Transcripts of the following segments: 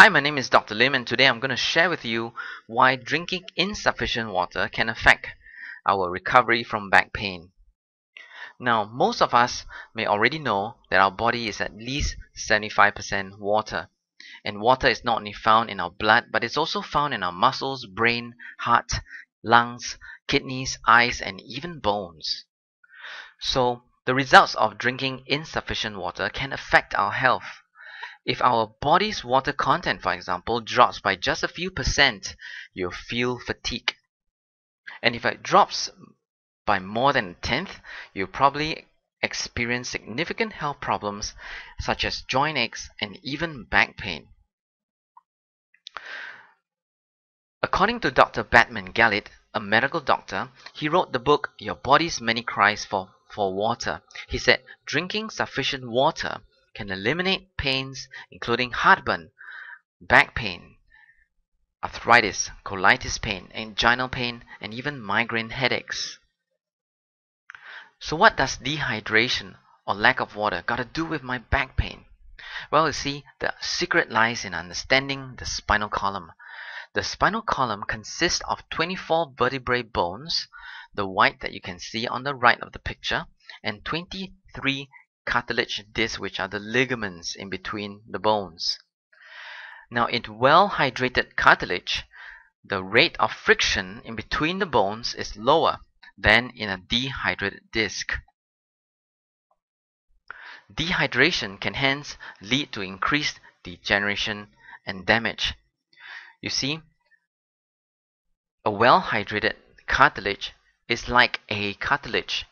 Hi, my name is Dr. Lim and today I'm going to share with you why drinking insufficient water can affect our recovery from back pain. Now, most of us may already know that our body is at least 75% water. And water is not only found in our blood, but it's also found in our muscles, brain, heart, lungs, kidneys, eyes, and even bones. So, the results of drinking insufficient water can affect our health. If our body's water content, for example, drops by just a few percent, you'll feel fatigue. And if it drops by more than a tenth, you'll probably experience significant health problems such as joint aches and even back pain. According to Dr. Batmanghelidj, a medical doctor, he wrote the book Your Body's Many Cries for, for Water. He said, drinking sufficient water can eliminate pains including heartburn, back pain, arthritis, colitis pain, anginal pain, and even migraine headaches. So what does dehydration or lack of water got to do with my back pain? Well, you see, the secret lies in understanding the spinal column. The spinal column consists of 24 vertebrae bones, the white that you can see on the right of the picture, and 23 cartilage discs which are the ligaments in between the bones. Now in well hydrated cartilage, the rate of friction in between the bones is lower than in a dehydrated disc. Dehydration can hence lead to increased degeneration and damage. You see, a well hydrated cartilage is like a cartilage.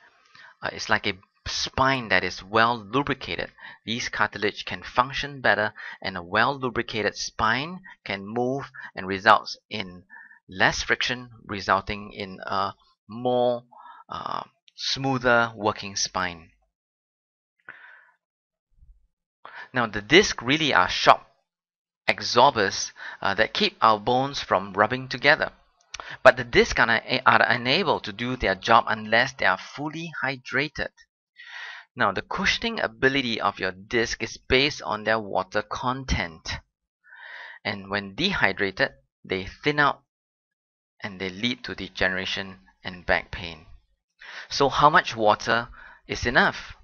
Uh, it's like a spine that is well lubricated. These cartilage can function better and a well lubricated spine can move and results in less friction resulting in a more uh, smoother working spine. Now the discs really are shock absorbers uh, that keep our bones from rubbing together. But the discs are, are unable to do their job unless they are fully hydrated. Now, the cushioning ability of your disc is based on their water content. And when dehydrated, they thin out and they lead to degeneration and back pain. So how much water is enough?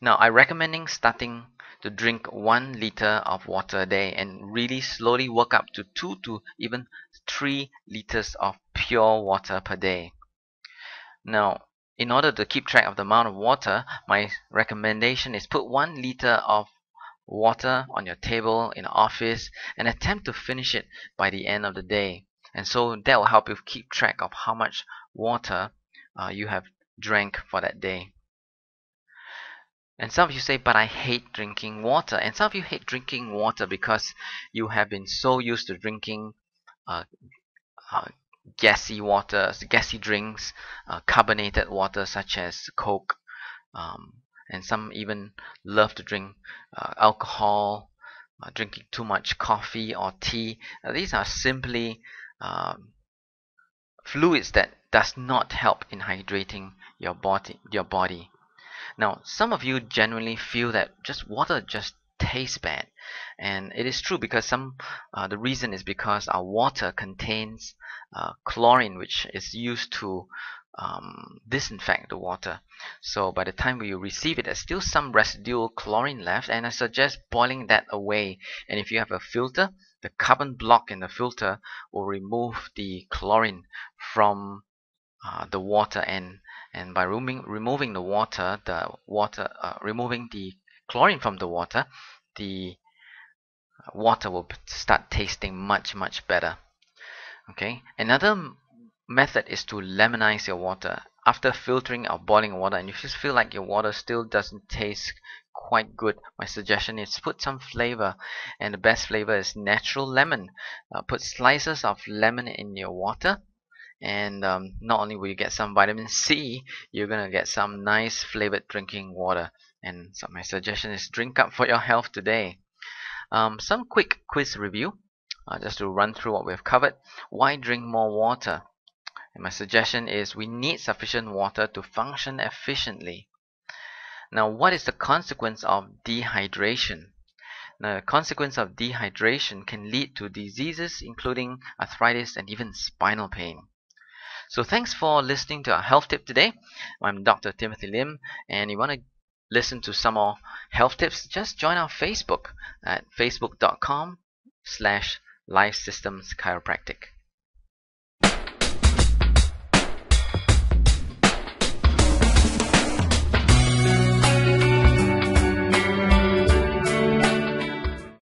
Now, I'm recommending starting to drink 1 liter of water a day and really slowly work up to 2 to even 3 liters of pure water per day. Now, in order to keep track of the amount of water, my recommendation is put one liter of water on your table in the office and attempt to finish it by the end of the day. And so that will help you keep track of how much water uh, you have drank for that day. And some of you say, but I hate drinking water. And some of you hate drinking water because you have been so used to drinking uh, uh, gassy waters, gassy drinks, uh, carbonated water such as Coke, um, and some even love to drink uh, alcohol, uh, drinking too much coffee or tea. Uh, these are simply um, fluids that does not help in hydrating your body. Your body. Now, some of you genuinely feel that just water just tastes bad, and it is true because some uh, the reason is because our water contains uh, chlorine which is used to um, disinfect the water. So by the time you receive it there's still some residual chlorine left. And I suggest boiling that away. And if you have a filter the carbon block in the filter will remove the chlorine from uh, the water. And and by removing removing the water the water uh, removing the chlorine from the water the water will start tasting much much better. Okay? Another method is to lemonize your water. After filtering or boiling water and if you feel like your water still doesn't taste quite good my suggestion is put some flavor. And the best flavor is natural lemon. Uh, put slices of lemon in your water. And um, not only will you get some vitamin C you're gonna get some nice flavored drinking water and so my suggestion is drink up for your health today um, some quick quiz review uh, just to run through what we've covered. Why drink more water? And my suggestion is we need sufficient water to function efficiently. Now, what is the consequence of dehydration? The consequence of dehydration can lead to diseases including arthritis and even spinal pain. So thanks for listening to our health tip today. I'm Dr. Timothy Lim, and you want to listen to some more health tips, just join our Facebook at facebook.com slash life systems chiropractic.